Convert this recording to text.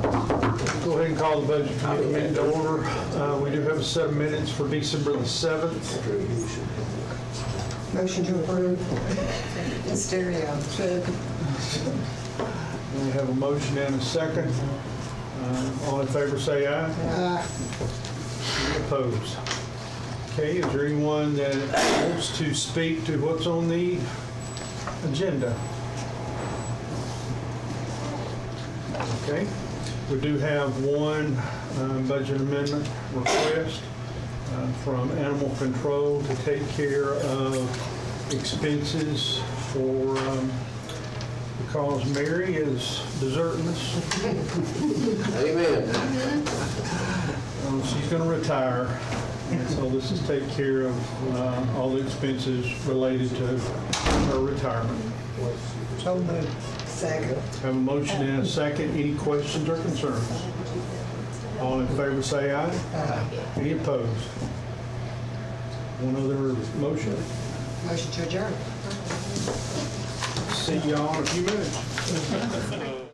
Go ahead and call the budget committee meeting to order. Uh, We do have a set of minutes for December the 7th. Motion to approve. Stereo. We have a motion and a second. Uh, All in favor, say aye. Aye. Any Opposed? Okay, is there anyone that wants to speak to what's on the agenda? Okay, we do have one um, budget amendment request uh, from Animal Control to take care of expenses for, um, because Mary is deserting us. Amen. Um, She's going to retire, and so this is take care of uh, all the expenses related to her retirement. So moved. Second. Have a motion and a second. Any questions or concerns? All in favor, say aye. Aye. Any opposed? One other motion. Motion to adjourn. See y'all in a few minutes.